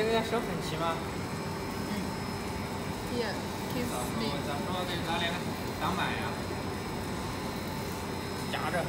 这个要收粉旗吗？嗯。Yeah, kiss me. 咋说？咋说？得拿两个挡板呀，夹着。